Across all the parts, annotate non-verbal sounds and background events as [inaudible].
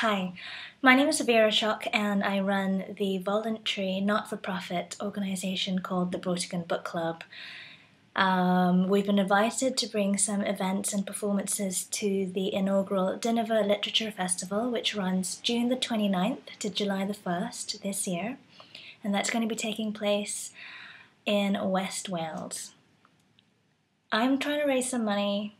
Hi, my name is Vera Chok and I run the voluntary not for profit organisation called the Brautigan Book Club. Um, we've been invited to bring some events and performances to the inaugural Dinefwr Literature Festival, which runs June the 29th to July the 1st this year, and that's going to be taking place in West Wales. I'm trying to raise some money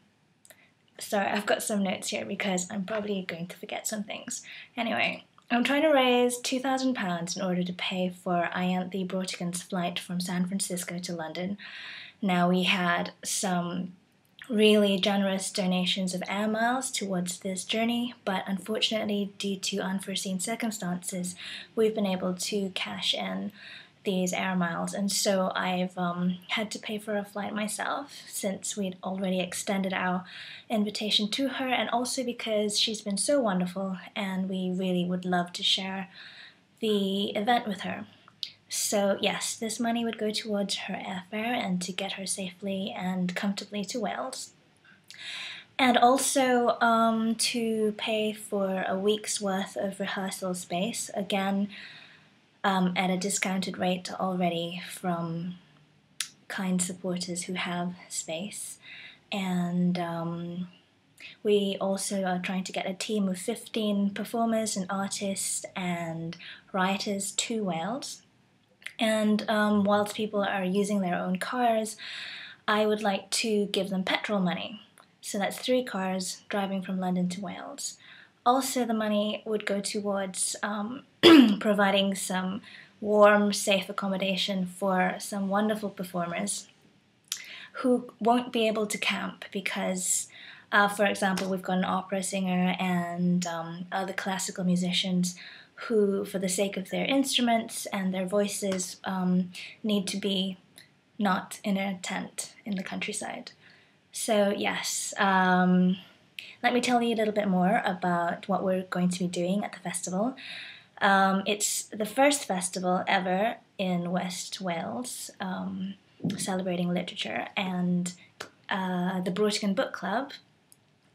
sorry, I've got some notes here because I'm probably going to forget some things. Anyway, I'm trying to raise £2,000 in order to pay for Ianthe Brautigan's flight from San Francisco to London. Now, we had some really generous donations of air miles towards this journey, but unfortunately, due to unforeseen circumstances, we've been able to cash in these air miles, and so I've um, had to pay for a flight myself since we'd already extended our invitation to her, and also because she's been so wonderful and we really would love to share the event with her. So, yes, this money would go towards her airfare and to get her safely and comfortably to Wales. And also um, to pay for a week's worth of rehearsal space. Again, um, at a discounted rate already from kind supporters who have space. And um, we also are trying to get a team of 15 performers and artists and writers to Wales. And um, whilst people are using their own cars, I would like to give them petrol money. So that's three cars driving from London to Wales. Also, the money would go towards um, [clears throat] providing some warm, safe accommodation for some wonderful performers who won't be able to camp because, uh, for example, we've got an opera singer and um, other classical musicians who, for the sake of their instruments and their voices, um, need to be not in a tent in the countryside. So, yes. Um, let me tell you a little bit more about what we're going to be doing at the festival. Um, it's the first festival ever in West Wales um, celebrating literature, and uh, the Brautigan Book Club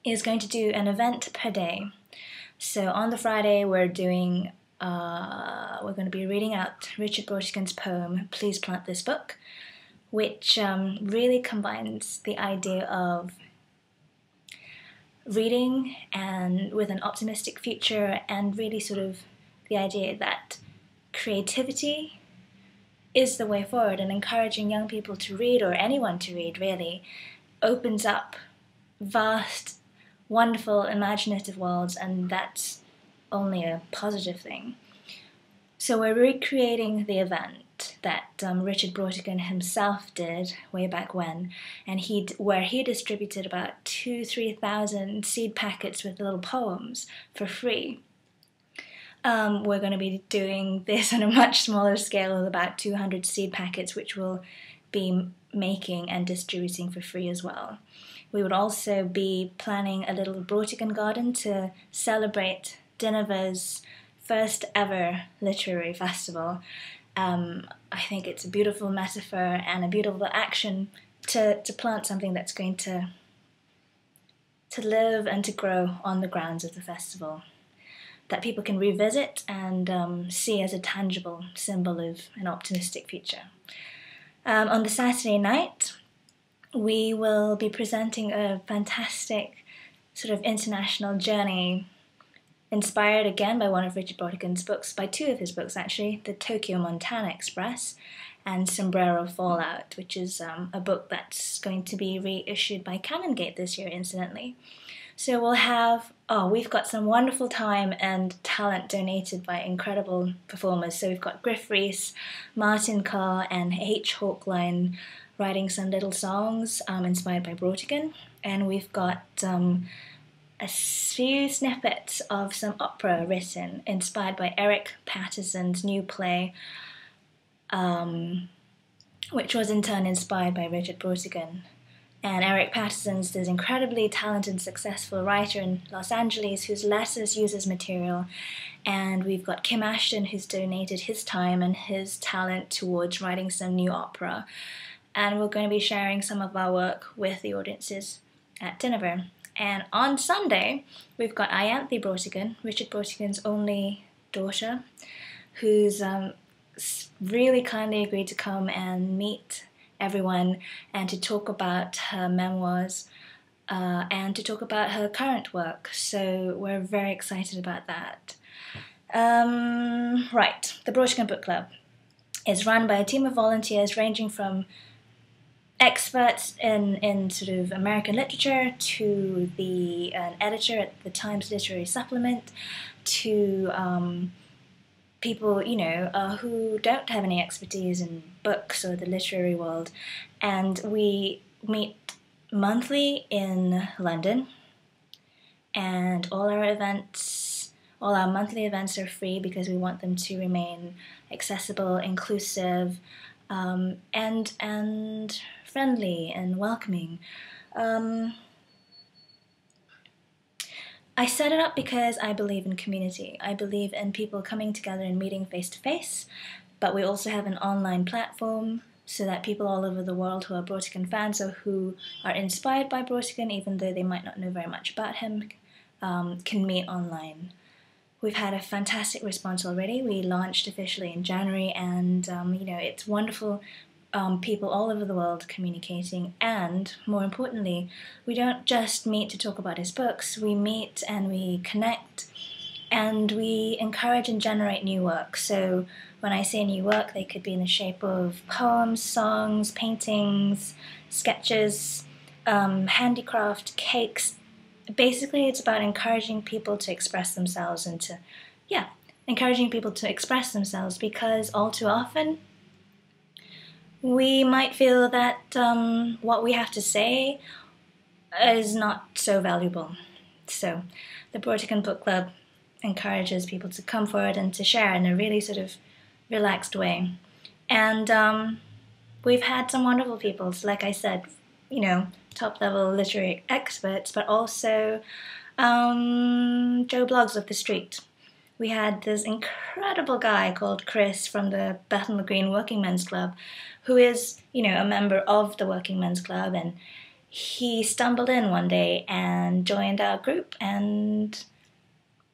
is going to do an event per day. So on the Friday, we're doing uh, we're going to be reading out Richard Brautigan's poem "Please Plant This Book," which um, really combines the idea of reading and with an optimistic future and really sort of the idea that creativity is the way forward and encouraging young people to read or anyone to read really opens up vast wonderful imaginative worlds and that's only a positive thing. So we're recreating the event that um, Richard Brautigan himself did way back when, and he where he distributed about two three thousand seed packets with little poems for free. Um, we're going to be doing [laughs] this on a much smaller scale of about 200 seed packets, which we'll be making and distributing for free as well. We would also be planning a little Brautigan garden to celebrate Dinefwr's first ever literary festival um, I think it's a beautiful metaphor and a beautiful action to, to plant something that's going to to live and to grow on the grounds of the festival that people can revisit and um, see as a tangible symbol of an optimistic future. Um, on the Saturday night, we will be presenting a fantastic sort of international journey inspired again by one of Richard Brautigan's books, by two of his books actually, The Tokyo Montana Express and Sombrero Fallout, which is um, a book that's going to be reissued by Canongate this year, incidentally. So we'll have, oh, we've got some wonderful time and talent donated by incredible performers. So we've got Gruff Rhys, Martin Carr, and H. Hawkline writing some little songs um, inspired by Brautigan. And we've got um, a few snippets of some opera written, inspired by Eric Patterson's new play, um, which was in turn inspired by Richard Brautigan. And Eric Patterson's this incredibly talented and successful writer in Los Angeles whose letters uses material. And we've got Kim Ashton who's donated his time and his talent towards writing some new opera. And we're going to be sharing some of our work with the audiences at Dinefwr And on Sunday, we've got Ianthe Brautigan, Richard Brautigan's only daughter, who's um, really kindly agreed to come and meet everyone and to talk about her memoirs uh, and to talk about her current work. So we're very excited about that. Um, right, the Brautigan Book Club is run by a team of volunteers ranging from experts in, in sort of American literature to the editor at the Times Literary Supplement to um, people, you know, uh, who don't have any expertise in books or the literary world. And we meet monthly in London, and all our events, all our monthly events are free because we want them to remain accessible, inclusive, um, and and friendly and welcoming. Um, I set it up because I believe in community. I believe in people coming together and meeting face to face, but we also have an online platform so that people all over the world who are Brautigan fans or who are inspired by Brautigan, even though they might not know very much about him, um, can meet online. We've had a fantastic response already. We launched officially in January, and um, you know it's wonderful um, people all over the world communicating. And more importantly, we don't just meet to talk about his books, we meet and we connect and we encourage and generate new work. So when I say new work, they could be in the shape of poems, songs, paintings, sketches, um, handicraft, cakes. Basically, it's about encouraging people to express themselves and to, yeah, encouraging people to express themselves because all too often we might feel that um, what we have to say is not so valuable. So, the Brautigan Book Club encourages people to come forward and to share in a really sort of relaxed way. And um, we've had some wonderful people, like I said, you know, top level literary experts, but also um, Joe Bloggs of the street. We had this incredible guy called Chris from the Bethnal Green Working Men's Club who is, you know, a member of the Working Men's Club, and he stumbled in one day and joined our group, and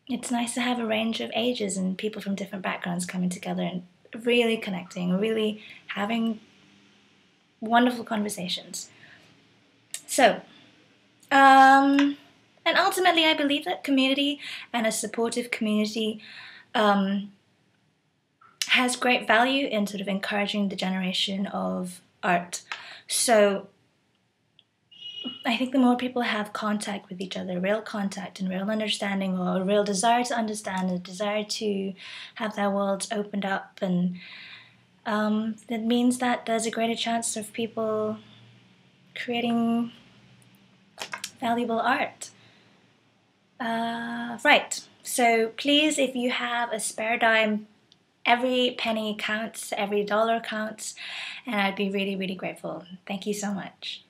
it's nice to have a range of ages and people from different backgrounds coming together and really connecting, really having wonderful conversations. So, um, and ultimately, I believe that community and a supportive community um, has great value in sort of encouraging the generation of art. So I think the more people have contact with each other, real contact and real understanding, or a real desire to understand, a desire to have their worlds opened up, and um, that means that there's a greater chance of people creating valuable art. Uh, right. So please, if you have a spare dime, every penny counts, every dollar counts, and I'd be really, really grateful. Thank you so much.